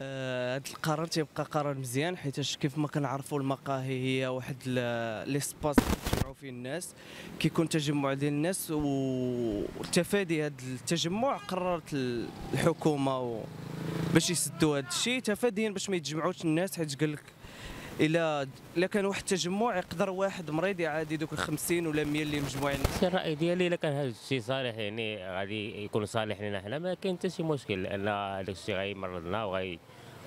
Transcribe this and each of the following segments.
هذا القرار تيبقى قرار مزيان حيت كيف ما كنعرفوا المقاهي هي واحد ال- لي سباس كيتجمعوا فيه الناس كيكون تجمع ديال الناس وتفادي هذا التجمع قررت ال- الحكومة باش يسدوا هذا الشيء تفاديا باش ما يتجمعوش الناس حيت قال لك الا الا كان واحد التجمع يقدر واحد مريض يعادي دوك ال 50 ولا 100 اللي مجموعين. الرأي ديالي إلا كان هذا الشيء صالح يعني غادي يكون صالح لنا حنا ما كاين حتى شي مشكل لأن هذا الشيء غيمرضنا وغي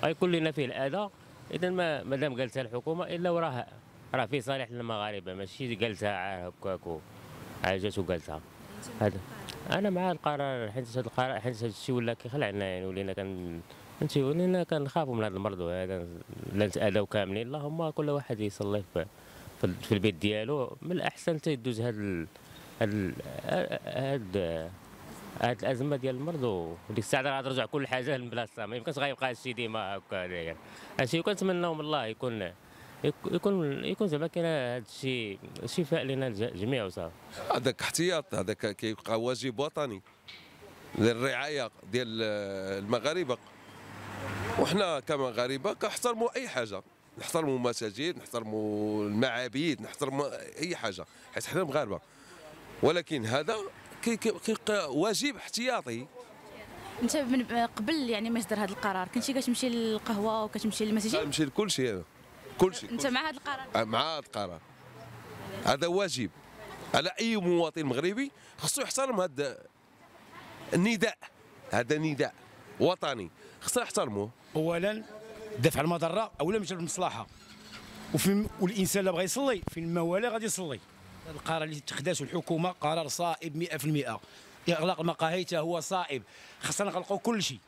غيكون لنا فيه الأذى. إذا ما مادام قالتها الحكومة إلا وراها راه فيه صالح للمغاربة ماشي قالتها هكاك و- عا جات وقالتها. هذا. أنا مع القرار حيت هذا القرار حيت هذا الشيء ولا كيخلعنا يعني ولينا كن فهمتي ولينا كنخافوا من هذا المرض وهذا لا نتاذوا كاملين. اللهم كل واحد يصلي في في البيت ديالو من الأحسن تيدوز هاد هاد هاد هاد الأزمة ديال المرض وديك الساعة راه ترجع كل حاجة لبلاصتها ما يمكنش غيبقى هادشي ديما هكا داير هادشي كنتمناو من الله يكون يك- يكون يكون زعما كاين هاد الشيء شفاء لنا الج- جميع وصافي. هذاك احتياط هذاك كيبقى واجب وطني للرعاية ديال المغاربة. وحنا كمغاربه كنحترموا أي حاجة. نحترموا المساجد نحترموا المعابد نحترموا أي حاجة حيت حنا مغاربة. ولكن هذا كي كي واجب احتياطي. أنت من قبل يعني ما يصدر هذا القرار؟ كنتي كتمشي للقهوة وكتمشي للمساجد؟ نمشي لكل شيء أنا. كل شيء أنت مع هذا القرار؟ مع هذا القرار. هذا واجب. على أي مواطن مغربي خصو يحترم هذا النداء. هذا نداء. وطني. خصو يحترموه اولا دفع المضرة اولا مش المصلحه وفي والإنسان اللي بغى يصلي في الموالي غادي يصلي. هذا القرار اللي اتخذته الحكومة قرار صائب 100% إغلاق المقاهي حتى هو صائب. خاصنا نغلقوا كل شيء.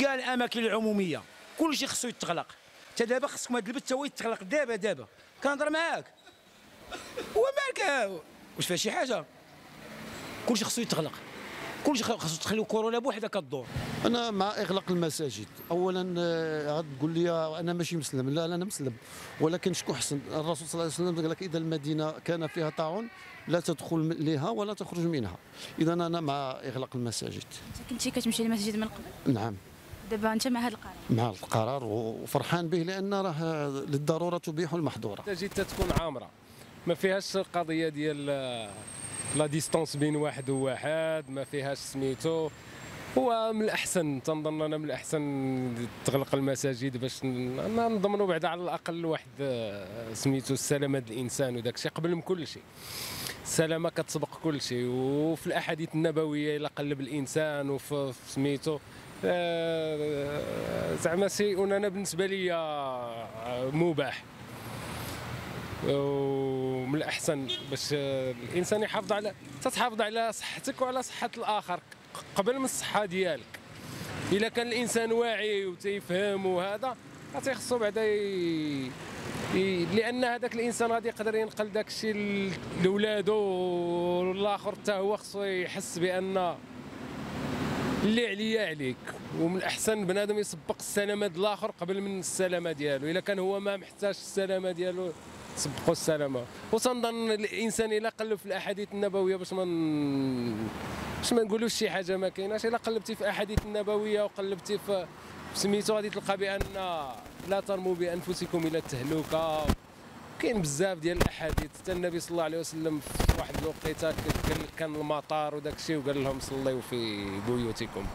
كاع الاماكن العمومية. كل شيء خصو يتغلق. حتى دابا خصكم هاد البث هو يتغلق دابا دابا. كنهضر معاك. ومالك واش فيها شي حاجة؟ كل شيء خصو يتغلق. كل شيء خصو تخليو كورونا بوحدها كدور أنا مع إغلاق المساجد. اولا آه، غاد تقول لي أنا ماشي مسلم. لا لا أنا مسلم. ولكن شكون حسن الرسول صلى الله عليه وسلم قال لك إذا المدينة كان فيها طاعون لا تدخل لها ولا تخرج منها. إذا أنا مع إغلاق المساجد. أنت كنتي كتمشي للمساجد من قبل؟ نعم. دابا أنت مع هذا القرار؟ مع القرار وفرحان به لأن راه للضرورة تبيح المحظورة. تجي تكون عامرة ما فيهاش القضية ديال آه، لا ديستونس بين واحد وواحد ما فيهاش سميتو. هو من الأحسن تنظن أنا من الأحسن تغلق المساجد باش نضمنوا بعد على الأقل واحد آه، سميتو السلامه الإنسان وداك الشيء قبل من كل شيء. السلامه كتسبق كل شيء. وفي الأحاديث النبوية إلا قلب الانسان وفي في سميتو آه، زعما شيء أنا بالنسبة لي آه، مباح. ومن الأحسن باش الإنسان يحافظ على تتحافظ على صحتك وعلى صحة الآخر قبل من الصحة ديالك. إلا كان الإنسان واعي وتيفهم وهذا غتيخصو بعدا ي... ي... لأن هذاك الإنسان غادي يقدر ينقل داك الشيء لولادو والآخر حتى هو خصو يحس بأن اللي عليا عليك ومن الاحسن بنادم يسبق السلامة الآخر قبل من السلامة ديالو. إلا كان هو ما محتاج السلامة ديالو سبقوا السلامة. وتنظن الإنسان إلا قلب في الأحاديث النبوية باش ما باش ما نقولوش شي حاجة ما كايناش. إلا قلبتي في الاحاديث النبوية وقلبتي في سميتو غادي تلقى بأن لا ترموا بأنفسكم إلى التهلكة. كاين بزاف ديال الأحاديث. حتى النبي صلى الله عليه وسلم في واحد الوقيتة كان المطار وداك الشيء وقال لهم صليوا في بيوتكم.